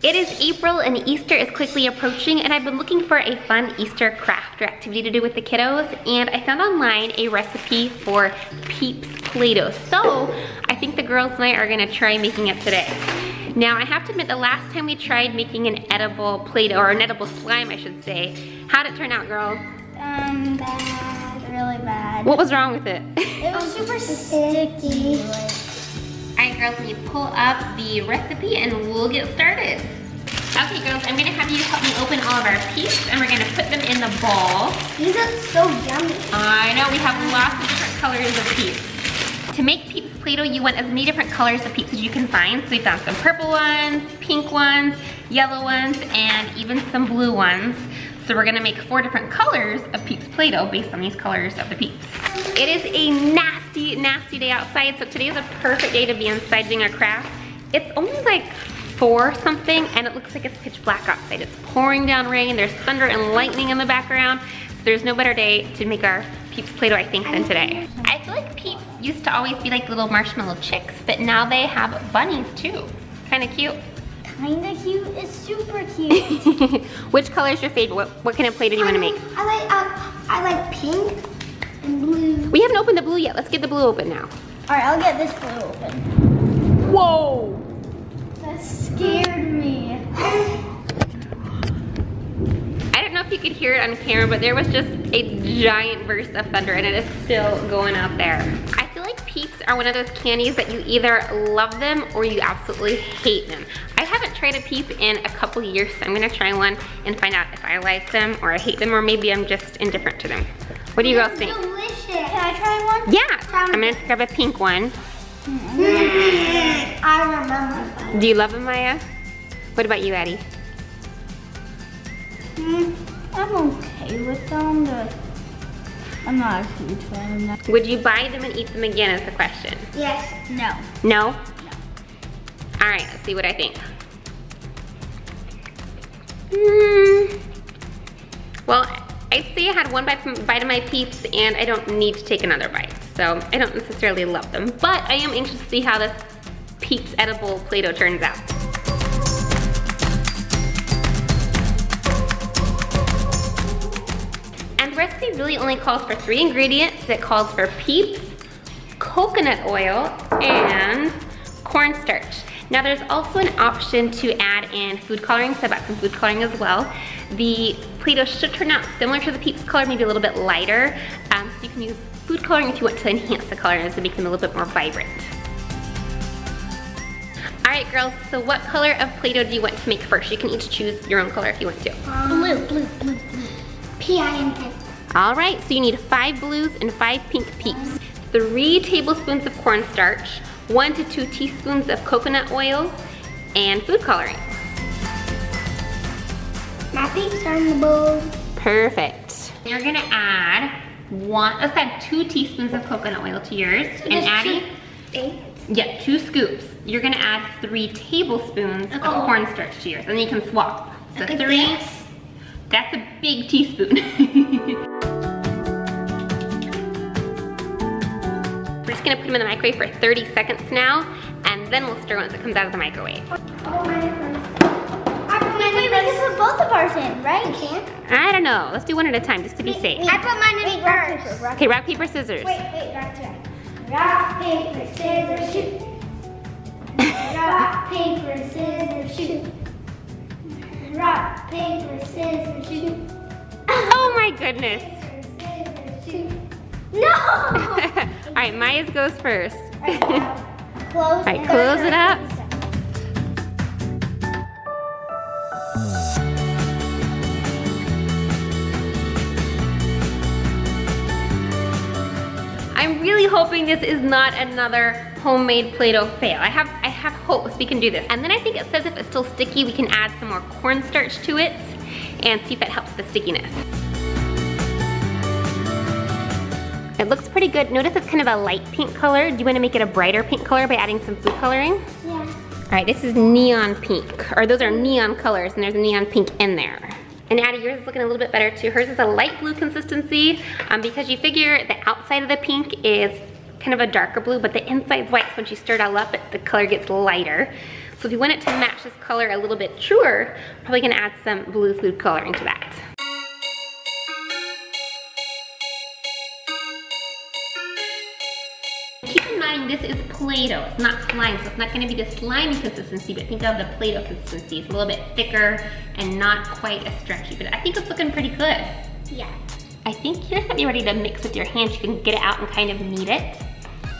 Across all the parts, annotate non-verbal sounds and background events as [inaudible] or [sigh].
It is April and Easter is quickly approaching and I've been looking for a fun Easter craft or activity to do with the kiddos and I found online a recipe for Peeps Play-Doh. So I think the girls and I are gonna try making it today. Now I have to admit the last time we tried making an edible Play-Doh or an edible slime I should say, how'd it turn out girls? Um, bad, really bad. What was wrong with it? It was super sticky. Let me pull up the recipe and we'll get started. Okay, girls, I'm gonna have you help me open all of our peeps and we're gonna put them in the bowl. These are so yummy. I know, we have lots of different colors of peeps. To make peeps Play-Doh, you want as many different colors of peeps as you can find. So we found some purple ones, pink ones, yellow ones, and even some blue ones. So we're gonna make four different colors of Peeps Play-Doh based on these colors of the Peeps. It is a nasty, nasty day outside, so today is a perfect day to be inside doing a craft. It's only like four something, and it looks like it's pitch black outside. It's pouring down rain, there's thunder and lightning in the background, so there's no better day to make our Peeps Play-Doh, I think, than today. I feel like Peeps used to always be like little marshmallow chicks, but now they have bunnies too. Kinda cute. Kinda cute. It's super cute. [laughs] Which color is your favorite? What, what kind of Play-Doh do you wanna make? I like uh, I like pink and blue. We haven't opened the blue yet. Let's get the blue open now. All right, I'll get this blue open. Whoa! That scared me. I don't know if you could hear it on camera, but there was just a giant burst of thunder and it is still going out there. I feel like Peeps are one of those candies that you either love them or you absolutely hate them. I haven't tried a Peep in a couple years, so I'm gonna try one and find out if I like them or I hate them or maybe I'm just indifferent to them. What do you girls think? Delicious. Can I try one? Yeah, I'm gonna grab a pink one. I remember. Do you love them, Maya? What about you, Addy? Mm, I'm okay with them, but I'm not a huge fan of them. Would you buy them and eat them again is the question. Yes. No. No? All right, let's see what I think. Hmm. Well, I'd say I had one bite, from, bite of my peeps and I don't need to take another bite. So I don't necessarily love them, but I am interested to see how this peeps edible Play-Doh turns out. And the recipe really only calls for three ingredients. It calls for peeps, coconut oil, and cornstarch. Now there's also an option to add in food coloring, so I bought some food coloring as well. The Play-Doh should turn out similar to the Peeps color, maybe a little bit lighter. Um, so you can use food coloring if you want to enhance the colors and make them a little bit more vibrant. All right, girls, so what color of Play-Doh do you want to make first? You can each choose your own color if you want to. blue, blue, blue, blue. P-I-N-K. All right, so you need five blues and five pink peeps, three tablespoons of cornstarch, one to two teaspoons of coconut oil, and food coloring. My are in the bowl. Perfect. You're gonna add one, let's add two teaspoons of coconut oil to yours. and just Addy, Eight. yeah, two scoops. You're gonna add three tablespoons of Oh. cornstarch to yours, and then you can swap. So Look at three, that's a big teaspoon. [laughs] gonna put them in the microwave for 30 seconds now, and then we'll stir once it comes out of the microwave. I put mine Wait, we can put both of ours in, right? We can. I don't know, let's do one at a time, just to be safe. I put mine in first. Okay, rock, paper, scissors. Wait, wait, rock, paper. Rock, paper, scissors, shoot. Rock, paper, scissors, shoot. Rock, paper, scissors, shoot. Oh my goodness. Paper, scissors, shoot. No! [laughs] All right, Maya's goes first. Right, close right, it close it up. I'm really hoping this is not another homemade Play-Doh fail. I have I have hopes we can do this. And then I think it says if it's still sticky, we can add some more cornstarch to it and see if it helps the stickiness. It looks pretty good. Notice it's kind of a light pink color. Do you wanna make it a brighter pink color by adding some food coloring? Yeah. All right, this is neon pink, or those are neon colors, and there's a neon pink in there. And Addy, yours is looking a little bit better too. Hers is a light blue consistency um, because you figure the outside of the pink is kind of a darker blue, but the inside's white, so once you stir it all up, it, the color gets lighter. So if you want it to match this color a little bit truer, probably gonna add some blue food coloring to that. Play-Doh, it's not slime, so it's not gonna be the slimy consistency, but think of the Play-Doh consistency. It's a little bit thicker and not quite as stretchy, but I think it's looking pretty good. Yeah. I think you're gonna be ready to mix with your hands. You can get it out and kind of knead it.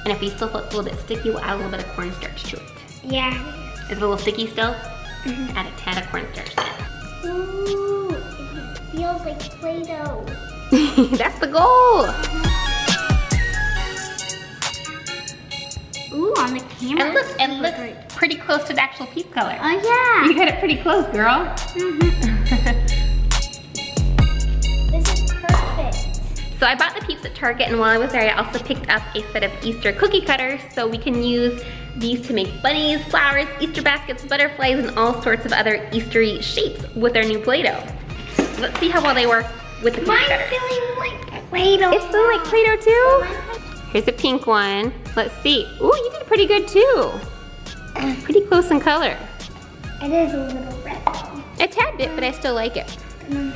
And if you still feel it's a little bit sticky, we'll add a little bit of cornstarch to it. Yeah. Is it a little sticky still? Mm -hmm. Add a tad of cornstarch then. Ooh, it feels like Play-Doh. [laughs] That's the goal. Ooh, on the camera. And look, it looks pretty close to the actual peep color. Oh yeah. You got it pretty close, girl. Mm -hmm. [laughs] This is perfect. So I bought the Peeps at Target and while I was there, I also picked up a set of Easter cookie cutters so we can use these to make bunnies, flowers, Easter baskets, butterflies, and all sorts of other Eastery shapes with our new Play-Doh. Let's see how well they work with the cookie Mine's cutter. feeling like Play-Doh. It's feeling like Play-Doh too? Here's a pink one. Let's see. Ooh, you did pretty good too. [clears throat] Pretty close in color. It is a little red though. A tad bit, but I still like it. Mm.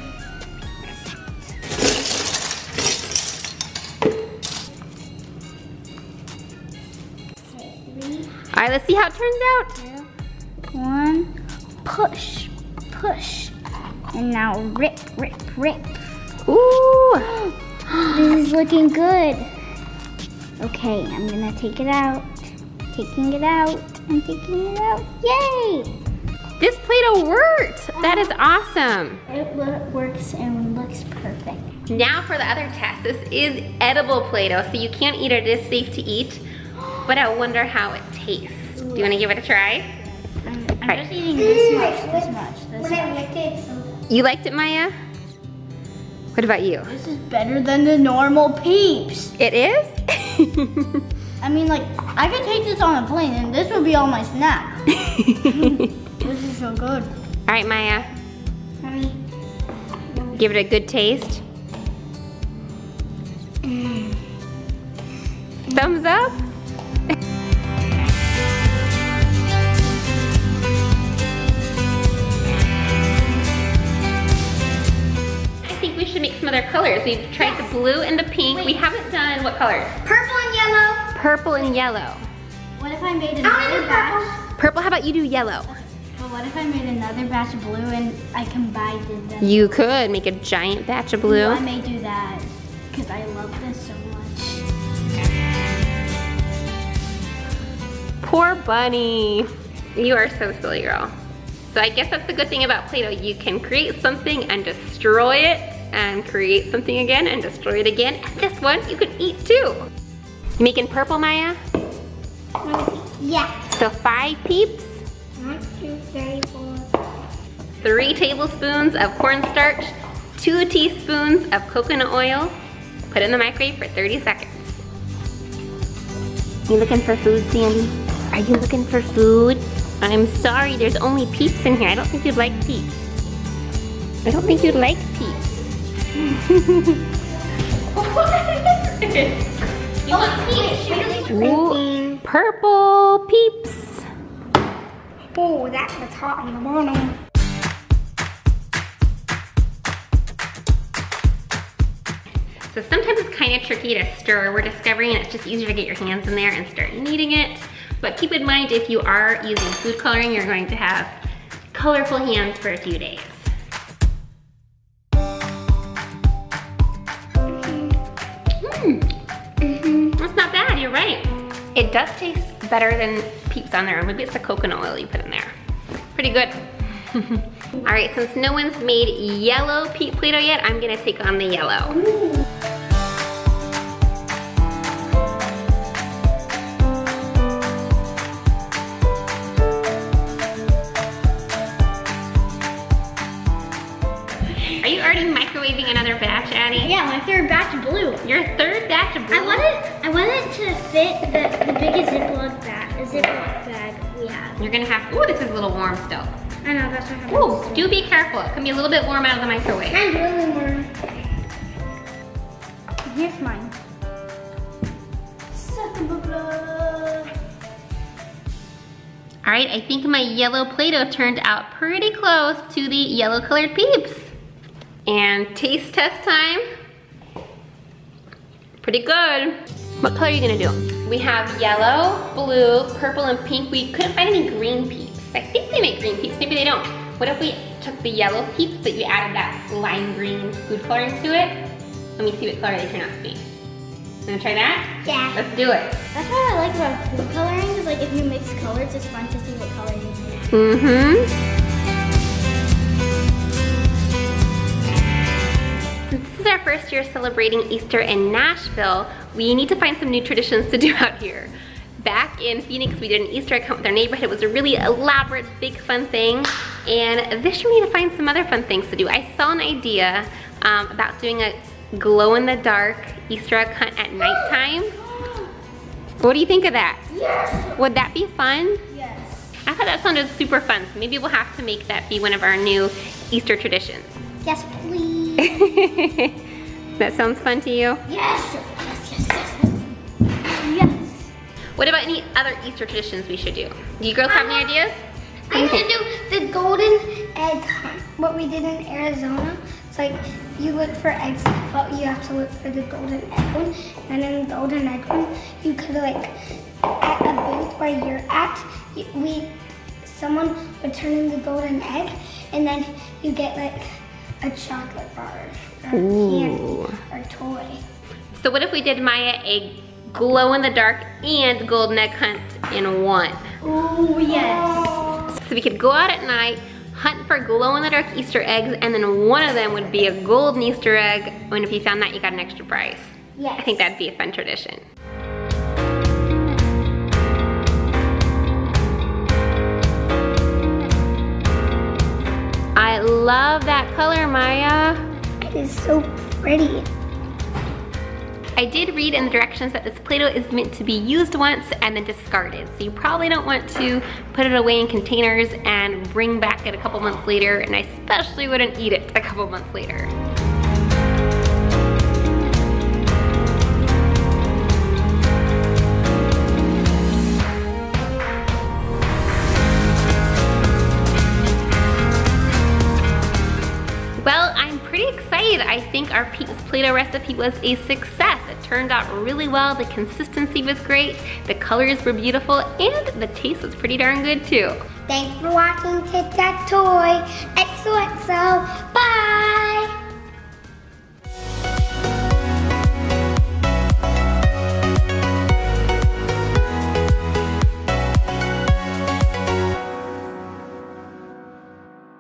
All right, let's see how it turns out. One, push, push. And now rip, rip, rip. Ooh. [gasps] this is looking good. Okay, I'm gonna take it out. Taking it out and taking it out. Yay! This Play-Doh worked. That is awesome. It works and looks perfect. Now for the other test. This is edible Play-Doh, so you can't eat it. It is safe to eat, but I wonder how it tastes. Do you want to give it a try? I'm, I'm right. just eating this much, this much, this when I licked it, so You liked it, Maya? What about you? This is better than the normal Peeps. It is? [laughs] [laughs] I mean, like, I could take this on a plane and this would be all my snack. [laughs] this is so good. All right, Maya. Honey. Give it a good taste. Mm. Thumbs up? Make some other colors. We've tried yes. the blue and the pink. Wait. We haven't done what colors? Purple and yellow. Purple and yellow. What if I made another batch? Purple. purple, how about you do yellow? Well, what if I made another batch of blue and I combined them? You could make a giant batch of blue. I may do that because I love this so much. Poor bunny. You are so silly, girl. So I guess that's the good thing about Play-Doh. You can create something and destroy it and create something again and destroy it again. And this one you can eat too. You making purple, Maya? Yeah. So five peeps. One, two, three, four. Three tablespoons of cornstarch, two teaspoons of coconut oil. Put it in the microwave for 30 seconds. You looking for food, Sandy? Are you looking for food? I'm sorry, there's only peeps in here. I don't think you'd like peeps. I don't think you'd like peeps. Ooh, purple peeps. Oh, that was hot on the bottom. So sometimes it's kind of tricky to stir. We're discovering it's just easier to get your hands in there and start kneading it. But keep in mind, if you are using food coloring, you're going to have colorful hands for a few days. It does taste better than Peeps on their own. Maybe it's the coconut oil you put in there. Pretty good. [laughs] All right, since no one's made yellow Peep Play-Doh yet, I'm gonna take on the yellow. Ooh. Fit the, the biggest Ziploc bag, Ziploc bag we have. You're gonna have, ooh, this is a little warm still. I know, that's what happens. Ooh, do be careful. It can be a little bit warm out of the microwave. I'm really warm. Here's mine. All right, I think my yellow Play-Doh turned out pretty close to the yellow colored peeps. And taste test time. Pretty good. What color are you gonna do? We have yellow, blue, purple, and pink. We couldn't find any green peeps. I think they make green peeps, maybe they don't. What if we took the yellow peeps, but you added that lime green food coloring to it? Let me see what color they turn out to be. Wanna try that? Yeah. Let's do it. That's what I like about food coloring is like if you mix colors, it's fun to see what color you get. Mm-hmm. Our first year celebrating Easter in Nashville, we need to find some new traditions to do [laughs] out here. Back in Phoenix, we did an Easter egg hunt with our neighborhood. It was a really elaborate, big, fun thing. And this year we need to find some other fun things to do. I saw an idea um, about doing a glow-in-the-dark Easter egg hunt at nighttime. What do you think of that? Yes. Would that be fun? Yes. I thought that sounded super fun, so maybe we'll have to make that be one of our new Easter traditions. Yes, please. [laughs] that sounds fun to you? yes. Yes, yes, yes. Yes. What about any other Easter traditions we should do? Do you girls have any um, ideas? I should do the golden egg hunt. What we did in Arizona. It's like you look for eggs, but you have to look for the golden egg one. And in the golden egg one, you could like at a booth where you're at, we someone would turn in the golden egg, and then you get like a chocolate bar or Ooh. candy or toy. So what if we did Maya a glow in the dark and golden egg hunt in one? Oh yes. So we could go out at night, hunt for glow in the dark Easter eggs, and then one of them would be a golden Easter egg. And if you found that, you got an extra prize. Yes. I think that'd be a fun tradition. Love that color, Maya. It is so pretty. I did read in the directions that this Play-Doh is meant to be used once and then discarded. So you probably don't want to put it away in containers and bring back it a couple months later, and I especially wouldn't eat it a couple months later. Think our Peeps Play-Doh recipe was a success. It turned out really well. The consistency was great. The colors were beautiful and the taste was pretty darn good too. Thanks for watching Tic Tac Toy. XOXO.